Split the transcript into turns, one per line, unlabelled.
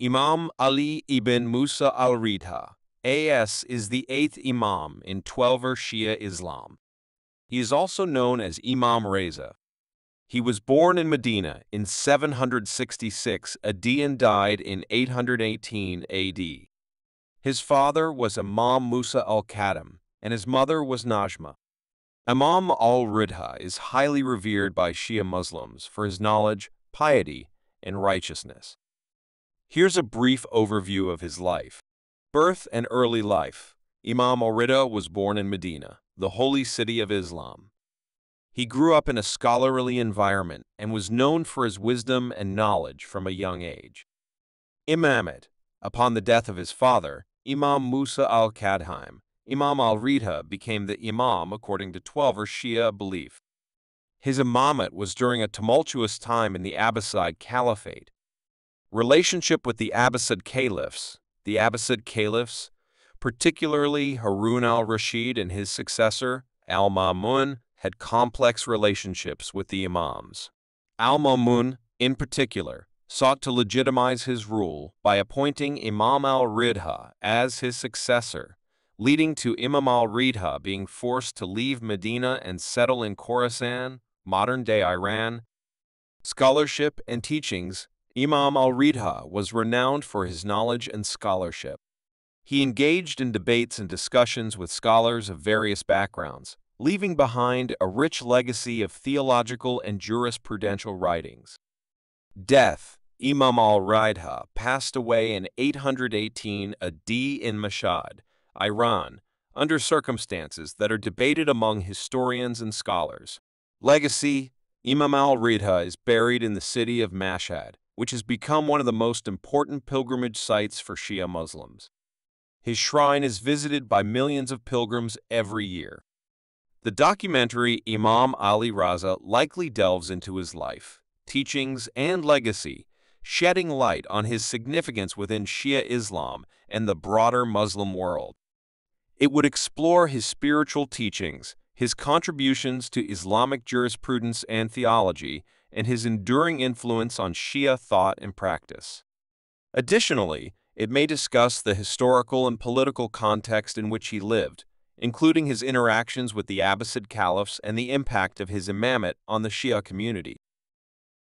Imam Ali ibn Musa al-Ridha, AS, is the eighth Imam in Twelver er Shia Islam. He is also known as Imam Reza. He was born in Medina in 766 AD and died in 818 AD. His father was Imam Musa al-Kadhim, and his mother was Najma. Imam al-Ridha is highly revered by Shia Muslims for his knowledge, piety, and righteousness. Here's a brief overview of his life. Birth and early life. Imam al-Ridha was born in Medina, the holy city of Islam. He grew up in a scholarly environment and was known for his wisdom and knowledge from a young age. Imamate. Upon the death of his father, Imam Musa al-Kadhim, Imam al-Ridha became the imam according to Twelver Shia belief. His imamate was during a tumultuous time in the Abbasid Caliphate. Relationship with the Abbasid caliphs, the Abbasid caliphs, particularly Harun al-Rashid and his successor, al-Ma'mun, had complex relationships with the imams. Al-Ma'mun, in particular, sought to legitimize his rule by appointing Imam al-Ridha as his successor, leading to Imam al-Ridha being forced to leave Medina and settle in Khorasan, modern-day Iran. Scholarship and teachings Imam al-Ridha was renowned for his knowledge and scholarship. He engaged in debates and discussions with scholars of various backgrounds, leaving behind a rich legacy of theological and jurisprudential writings. Death Imam al-Ridha passed away in 818 AD in Mashhad, Iran, under circumstances that are debated among historians and scholars. Legacy Imam al-Ridha is buried in the city of Mashhad, which has become one of the most important pilgrimage sites for Shia Muslims. His shrine is visited by millions of pilgrims every year. The documentary Imam Ali Raza likely delves into his life, teachings, and legacy, shedding light on his significance within Shia Islam and the broader Muslim world. It would explore his spiritual teachings, his contributions to Islamic jurisprudence and theology, and his enduring influence on Shia thought and practice. Additionally, it may discuss the historical and political context in which he lived, including his interactions with the Abbasid caliphs and the impact of his imamate on the Shia community.